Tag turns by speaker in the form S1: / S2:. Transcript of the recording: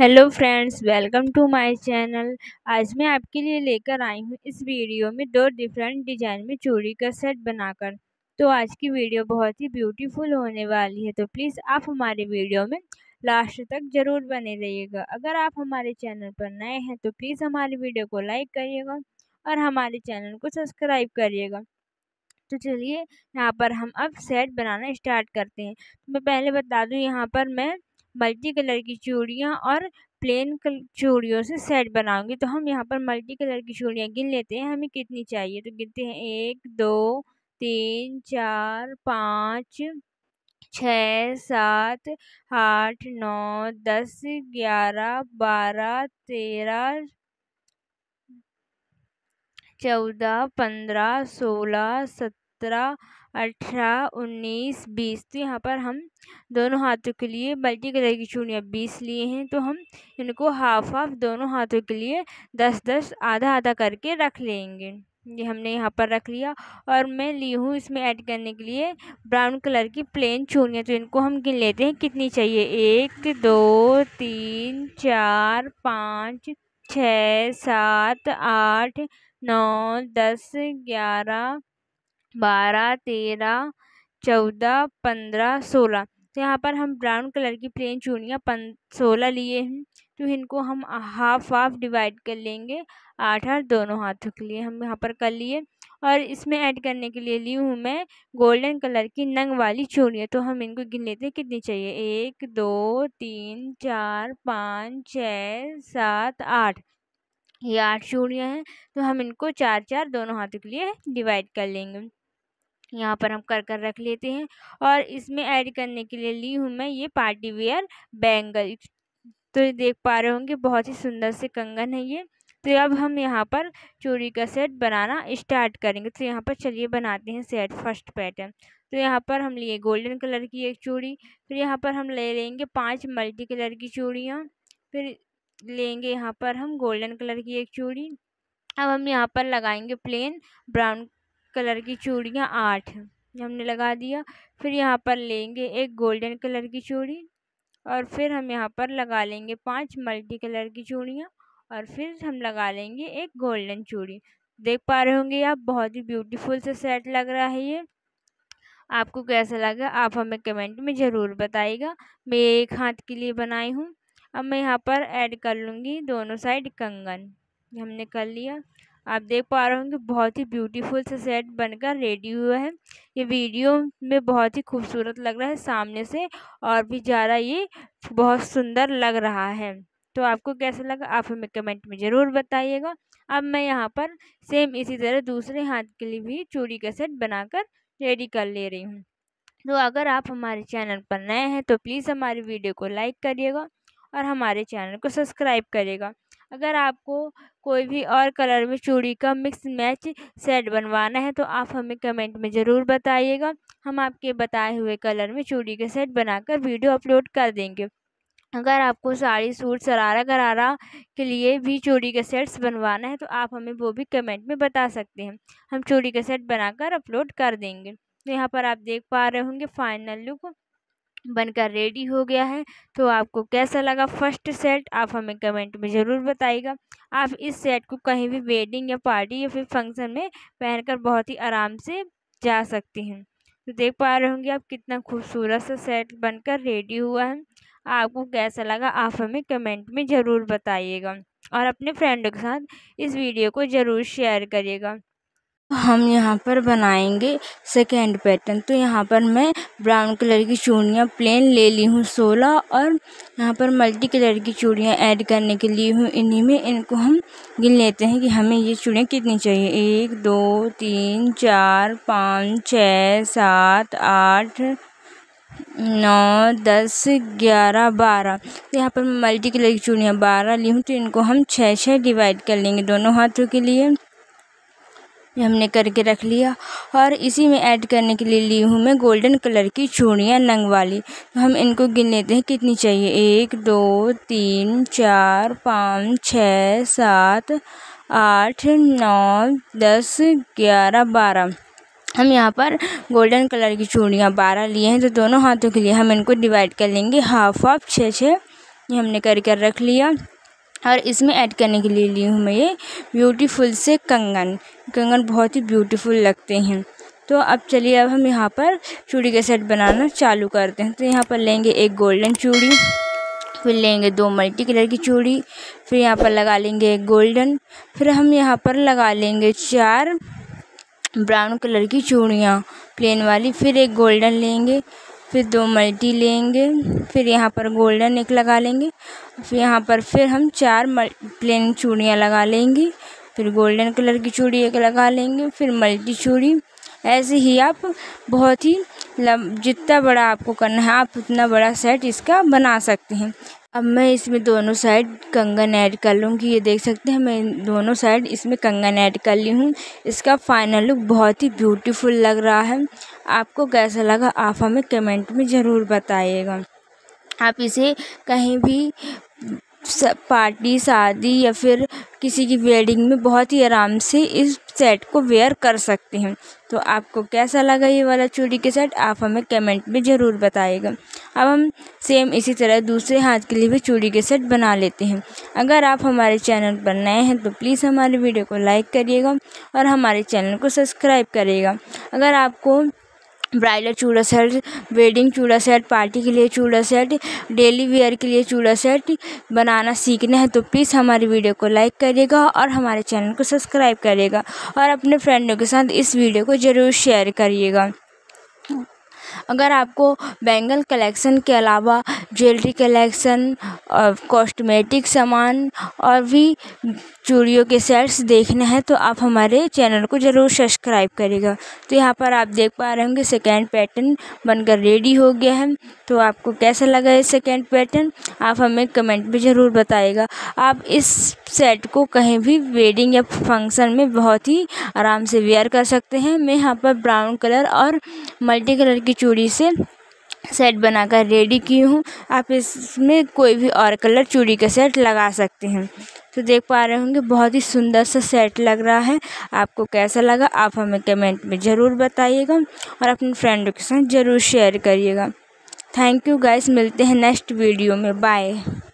S1: hello friends welcome to my channel आज मैं आपके लिए लेकर आई हूँ इस वीडियो में दो डिफरेंट डिजाइन में चूड़ी का सेट बनाकर तो आज की वीडियो बहुत ही ब्यूटीफुल होने वाली है तो प्लीज़ आप हमारे वीडियो में लास्ट तक ज़रूर बने रहिएगा अगर आप हमारे चैनल पर नए हैं तो प्लीज़ हमारे वीडियो को लाइक करिएगा और हमारे चैनल को सब्सक्राइब करिएगा तो चलिए यहाँ पर हम अब सेट बनाना स्टार्ट करते हैं तो मैं पहले बता दूँ यहाँ पर मैं मल्टी कलर की चूड़ियाँ और प्लेन कल चूड़ियों से सेट बनाऊंगी तो हम यहाँ पर मल्टी कलर की चूड़ियाँ गिन लेते हैं हमें कितनी चाहिए तो गिनते हैं एक दो तीन चार पाँच छ सात आठ नौ दस ग्यारह बारह तेरह चौदह पंद्रह सोलह सत्रह अठारह उन्नीस बीस तो यहाँ पर हम दोनों हाथों के लिए मल्टी कलर की चूड़ियाँ बीस लिए हैं तो हम इनको हाफ हाफ दोनों हाथों के लिए दस दस आधा आधा करके रख लेंगे ये हमने यहाँ पर रख लिया और मैं ली हूँ इसमें ऐड करने के लिए ब्राउन कलर की प्लेन चूड़ियाँ तो इनको हम गिन लेते हैं कितनी चाहिए एक दो तीन चार पाँच छः सात आठ नौ दस ग्यारह बारह तेरह चौदह पंद्रह सोलह तो यहाँ पर हम ब्राउन कलर की प्लेन चूड़ियाँ पन सोलह लिए हैं तो इनको हम हाफ हाफ डिवाइड कर लेंगे आठ आठ दोनों हाथों के लिए हम यहाँ पर कर लिए और इसमें ऐड करने के लिए ली हूँ मैं गोल्डन कलर की नंग वाली चूड़ियाँ तो हम इनको गिन लेते हैं कितनी चाहिए एक दो तीन चार पाँच छः सात आठ ये आठ चूड़ियाँ हैं तो हम इनको चार चार दोनों हाथों के लिए डिवाइड कर लेंगे यहाँ पर हम कर कर रख लेते हैं और इसमें ऐड करने के लिए ली हूँ मैं ये पार्टी वेयर बैंगल तो ये देख पा रहे होंगे बहुत ही सुंदर से कंगन है ये तो अब हम यहाँ पर चूड़ी का सेट बनाना स्टार्ट करेंगे तो यहाँ पर चलिए बनाते हैं सेट फर्स्ट पैटर्न तो यहाँ पर हम लिए गोल्डन कलर की एक चूड़ी फिर यहाँ पर हम ले लेंगे पांच मल्टी कलर की चूड़ियाँ फिर लेंगे यहाँ पर हम गोल्डन कलर की एक चूड़ी अब हम यहाँ पर लगाएंगे प्लेन ब्राउन कलर की चूड़ियाँ आठ हमने लगा दिया फिर यहाँ पर लेंगे एक गोल्डन कलर की चूड़ी और फिर हम यहाँ पर लगा लेंगे पांच मल्टी कलर की चूड़ियाँ और फिर हम लगा लेंगे एक गोल्डन चूड़ी देख पा रहे होंगे आप बहुत ही ब्यूटीफुल से सेट लग रहा है ये आपको कैसा लगा आप हमें कमेंट में ज़रूर बताइएगा मैं एक हाथ के लिए बनाई हूँ अब मैं यहाँ पर ऐड कर लूँगी दोनों साइड कंगन हमने कर लिया आप देख पा रहे होंगे बहुत ही ब्यूटीफुल से सेट बनकर रेडी हुआ है ये वीडियो में बहुत ही खूबसूरत लग रहा है सामने से और भी ज़्यादा ये बहुत सुंदर लग रहा है तो आपको कैसा लगा आप हमें कमेंट में ज़रूर बताइएगा अब मैं यहाँ पर सेम इसी तरह दूसरे हाथ के लिए भी चूड़ी का सेट बनाकर रेडी कर ले रही हूँ तो अगर आप हमारे चैनल पर नए हैं तो प्लीज़ हमारी वीडियो को लाइक करिएगा और हमारे चैनल को सब्सक्राइब करिएगा अगर आपको कोई भी और कलर में चूड़ी का मिक्स मैच सेट बनवाना है तो आप हमें कमेंट में ज़रूर बताइएगा हम आपके बताए हुए कलर में चूड़ी का सेट बनाकर वीडियो अपलोड कर देंगे अगर आपको साड़ी सूट सरारा गरारा के लिए भी चूड़ी के सेट्स बनवाना है तो आप हमें वो भी कमेंट में बता सकते हैं हम चूड़ी का सेट बनाकर अपलोड कर देंगे तो यहाँ पर आप देख पा रहे होंगे फाइनल लुक बनकर रेडी हो गया है तो आपको कैसा लगा फर्स्ट सेट आप हमें कमेंट में ज़रूर बताइएगा आप इस सेट को कहीं भी वेडिंग या पार्टी या फिर फंक्शन में पहनकर बहुत ही आराम से जा सकती हैं तो देख पा रहे होंगे आप कितना खूबसूरत सा सेट बनकर रेडी हुआ है आपको कैसा लगा आप हमें कमेंट में ज़रूर बताइएगा और अपने फ्रेंडों के साथ इस वीडियो को ज़रूर शेयर करिएगा हम यहाँ पर बनाएंगे सेकेंड पैटर्न तो यहाँ पर मैं ब्राउन कलर की चूड़ियाँ प्लेन ले ली हूँ सोलह और यहाँ पर मल्टी कलर की चूड़ियाँ ऐड करने के लिए हूँ इन्हीं में इनको हम गिन लेते हैं कि हमें ये चूड़ियाँ कितनी चाहिए एक दो तीन चार पाँच छः सात आठ नौ दस ग्यारह बारह तो यहाँ पर मल्टी कलर की चूड़ियाँ बारह ली हूँ तो इनको हम छः छः डिवाइड कर लेंगे दोनों हाथों के लिए ये हमने करके रख लिया और इसी में ऐड करने के लिए ली हूँ मैं गोल्डन कलर की चूड़ियाँ नंग वाली तो हम इनको गिन लेते हैं कितनी चाहिए एक दो तीन चार पाँच छः सात आठ नौ दस ग्यारह बारह हम यहाँ पर गोल्डन कलर की चूड़ियाँ बारह लिए हैं तो दोनों हाथों के लिए हम इनको डिवाइड कर लेंगे हाफ हाफ छः छः ये हमने करके रख लिया और इसमें ऐड करने के लिए ली हूँ मैं ये ब्यूटीफुल से कंगन कंगन बहुत ही ब्यूटीफुल लगते हैं तो अब चलिए अब हम यहाँ पर चूड़ी का सेट बनाना चालू करते हैं तो यहाँ पर लेंगे एक गोल्डन चूड़ी फिर लेंगे दो मल्टी कलर की चूड़ी फिर यहाँ पर लगा लेंगे एक गोल्डन फिर हम यहाँ पर लगा लेंगे चार ब्राउन कलर की चूड़ियाँ प्लेन वाली फिर एक गोल्डन लेंगे फिर दो मल्टी लेंगे फिर यहाँ पर गोल्डन एक लगा लेंगे फिर यहाँ पर फिर हम चार मल प्लेन चूड़ियाँ लगा लेंगे फिर गोल्डन कलर की चूड़ी एक लगा लेंगे फिर मल्टी चूड़ी ऐसे ही आप बहुत ही जितना बड़ा आपको करना है आप उतना बड़ा सेट इसका बना सकते हैं अब मैं इसमें दोनों साइड कंगन ऐड कर लूँगी ये देख सकते हैं मैं दोनों साइड इसमें कंगन ऐड कर ली हूँ इसका फाइनल लुक बहुत ही ब्यूटीफुल लग रहा है आपको कैसा लगा आप हमें कमेंट में ज़रूर बताइएगा आप इसे कहीं भी पार्टी शादी या फिर किसी की वेडिंग में बहुत ही आराम से इस सेट को वेयर कर सकते हैं तो आपको कैसा लगा ये वाला चूड़ी के सेट आप हमें कमेंट में ज़रूर बताइएगा अब हम सेम इसी तरह दूसरे हाथ के लिए भी चूड़ी के सेट बना लेते हैं अगर आप हमारे चैनल पर नए हैं तो प्लीज़ हमारे वीडियो को लाइक करिएगा और हमारे चैनल को सब्सक्राइब करिएगा अगर आपको ब्राइडल चूड़ा सेट वेडिंग चूड़ा सेट पार्टी के लिए चूड़ा सेट डेली वेयर के लिए चूड़ा सेट बनाना सीखना है तो प्लीज़ हमारी वीडियो को लाइक करिएगा और हमारे चैनल को सब्सक्राइब करिएगा और अपने फ्रेंडों के साथ इस वीडियो को ज़रूर शेयर करिएगा अगर आपको बैंगल कलेक्शन के अलावा ज्वेलरी कलेक्शन और कॉस्मेटिक सामान और भी चूड़ियों के सेट्स देखने हैं तो आप हमारे चैनल को ज़रूर सब्सक्राइब करेगा तो यहाँ पर आप देख पा रहे होंगे सेकेंड पैटर्न बनकर रेडी हो गया है तो आपको कैसा लगा ये सेकेंड पैटर्न आप हमें कमेंट में ज़रूर बताइएगा आप इस सेट को कहीं भी वेडिंग या फंक्शन में बहुत ही आराम से वेयर कर सकते हैं मैं यहाँ पर ब्राउन कलर और मल्टी कलर की चूड़ी चूड़ी से सेट बनाकर रेडी की हूँ आप इसमें कोई भी और कलर चूड़ी का सेट लगा सकते हैं तो देख पा रहे होंगे बहुत ही सुंदर सा सेट लग रहा है आपको कैसा लगा आप हमें कमेंट में ज़रूर बताइएगा और अपने फ्रेंडों के साथ ज़रूर शेयर करिएगा थैंक यू गाइस मिलते हैं नेक्स्ट वीडियो में बाय